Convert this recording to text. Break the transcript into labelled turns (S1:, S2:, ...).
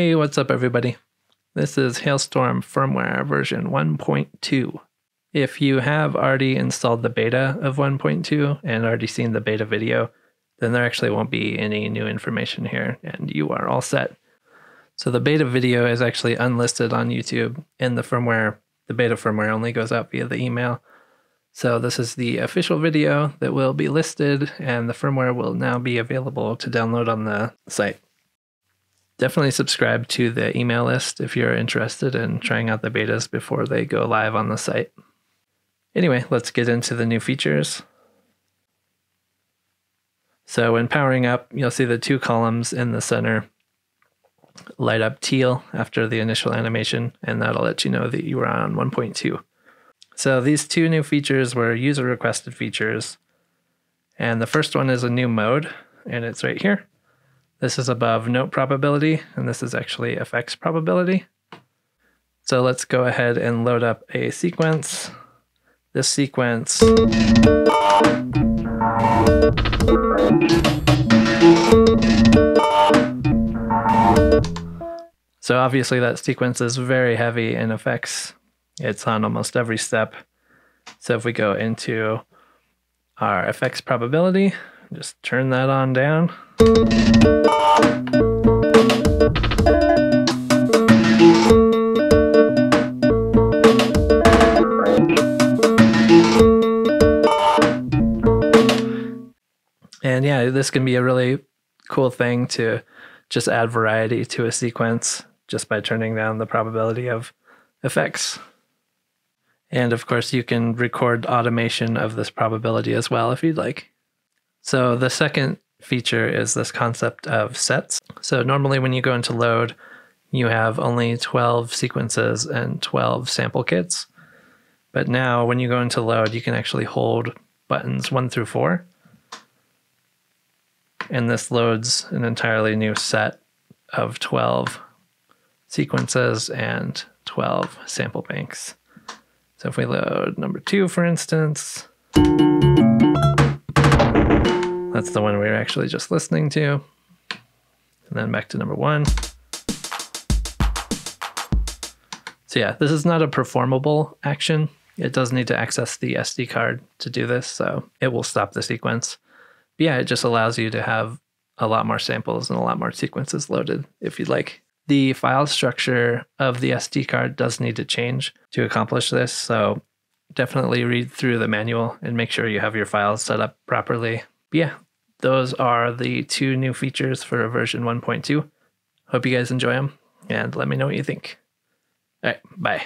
S1: Hey, what's up, everybody? This is Hailstorm firmware version 1.2. If you have already installed the beta of 1.2 and already seen the beta video, then there actually won't be any new information here and you are all set. So the beta video is actually unlisted on YouTube and the firmware, the beta firmware only goes out via the email. So this is the official video that will be listed and the firmware will now be available to download on the site definitely subscribe to the email list if you're interested in trying out the betas before they go live on the site. Anyway, let's get into the new features. So when powering up, you'll see the two columns in the center light up teal after the initial animation, and that'll let you know that you are on 1.2. So these two new features were user requested features. And the first one is a new mode, and it's right here. This is above note probability, and this is actually effects probability. So let's go ahead and load up a sequence. This sequence So obviously that sequence is very heavy in effects. It's on almost every step. So if we go into our effects probability, just turn that on down. And yeah, this can be a really cool thing to just add variety to a sequence just by turning down the probability of effects. And of course, you can record automation of this probability as well if you'd like. So the second feature is this concept of sets. So normally when you go into load, you have only 12 sequences and 12 sample kits. But now when you go into load, you can actually hold buttons one through four. And this loads an entirely new set of 12 sequences and 12 sample banks. So if we load number two, for instance, that's the one we were actually just listening to. And then back to number one. So yeah, this is not a performable action. It does need to access the SD card to do this, so it will stop the sequence. Yeah, it just allows you to have a lot more samples and a lot more sequences loaded if you'd like. The file structure of the SD card does need to change to accomplish this, so definitely read through the manual and make sure you have your files set up properly. But yeah, those are the two new features for version 1.2. Hope you guys enjoy them and let me know what you think. All right, bye.